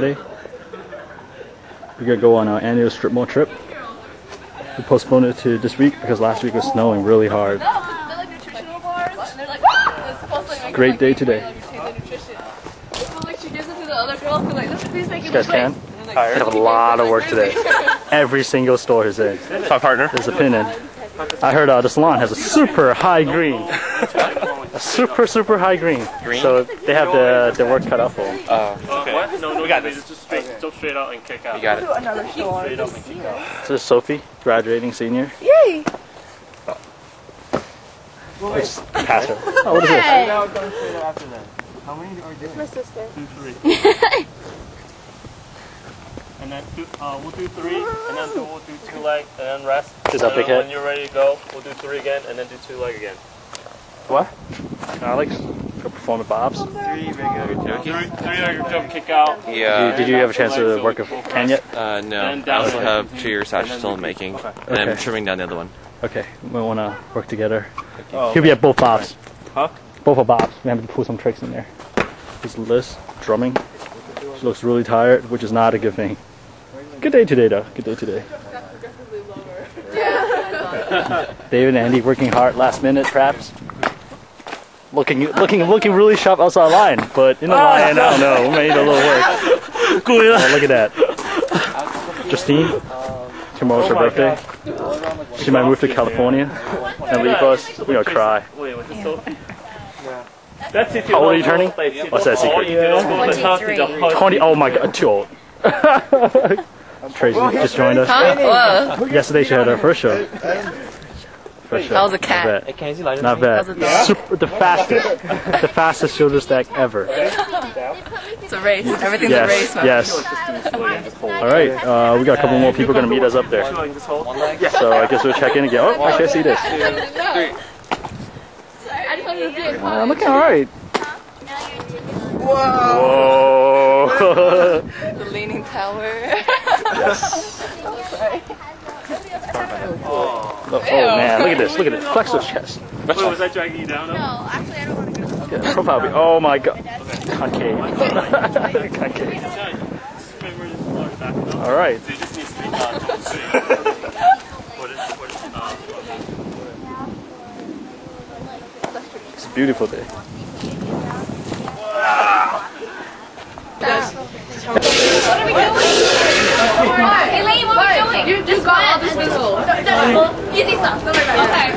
Saturday. We're gonna go on our annual strip mall trip. We postponed it to this week because last week was snowing really hard. No, but they're like nutritional bars, and they're like, it's supposed to like make Great day today. like, retain the nutrition. So like she gives it to the other girls, and like, this please make it You guys can? And I have a lot of work today. Every single store is in. My partner. There's a pin in. I heard uh, the salon has a super high green. A super, super high green. Green? So they have the, the work cut out for them. Okay. What? No, no, We got Just this. straight, jump straight out and kick out. You got it. another store. Straight up and kick out. This is Sophie, graduating senior. Yay! It's past her. Oh, what is this? Now going straight after that. How many are there? My sister. Two, three. and then two, uh, we'll do three, and then we'll do two leg, and then rest. Is and that big then head? When you're ready to go, we'll do three again, and then do two leg again. What? Alex, go perform at Bob's. Three regular Three, three leg jump, kick out. Yeah. did you have a chance to work with Ken yet? Uh, no. I down also have two years Sash still in making. And I'm trimming down the other one. Okay, we want to work together. Oh, He'll be at both Bob's. Huh? Both of Bob's. We have to pull some tricks in there. This is Liz drumming. She looks really tired, which is not a good thing. Good day today, though. Good day today. David and Andy working hard, last minute traps. Looking, looking, looking really sharp outside line, but in the line, I don't know. We made a little work. Oh, look at that. Justine, tomorrow's her birthday. She might move to California and leave us. We're gonna cry. Wait, was it Sophie? That's it. How old are you turning? What's that secret? 20, oh my god, too old. Tracy just joined us. Huh? Yesterday she had her first show. First show. That was a cat. Not bad. Not bad. That was a dog. Super, the fastest, the fastest shoulder stack ever. It's a race. Everything's Yes, a race, man. yes. All right, uh, we got a couple more people gonna meet us up there. So I guess we'll check in again. Oh, actually I see this. Uh, I'm looking all right. Whoa. The leaning tower. Oh man, look at this. Look at this. Flex those chest. Wait, was I dragging you down? No, actually, I don't want to go. Yeah, profile view. Oh my god. Concave. Concave. All right. It just needs to be done. what is, what is, uh, It's a beautiful day. Hey, Lane, what are we doing? You just got all this visual. Easy stuff. Okay.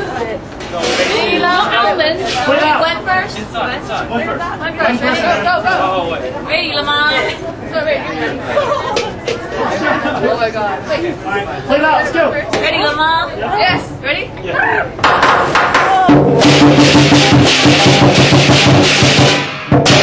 Lamar, Alan, went first. Went first. Ready? Go, go, go. Ready, Lamar. So wait. Oh my god. Wait. Play it. Let's go. Ready, Lamar. Yes. Ready? 哦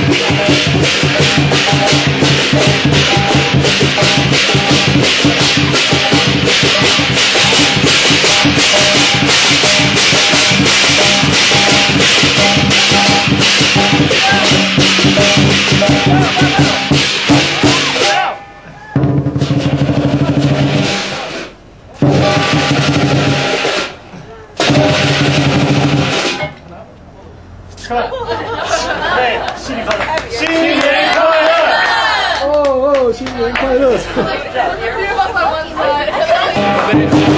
哦，side.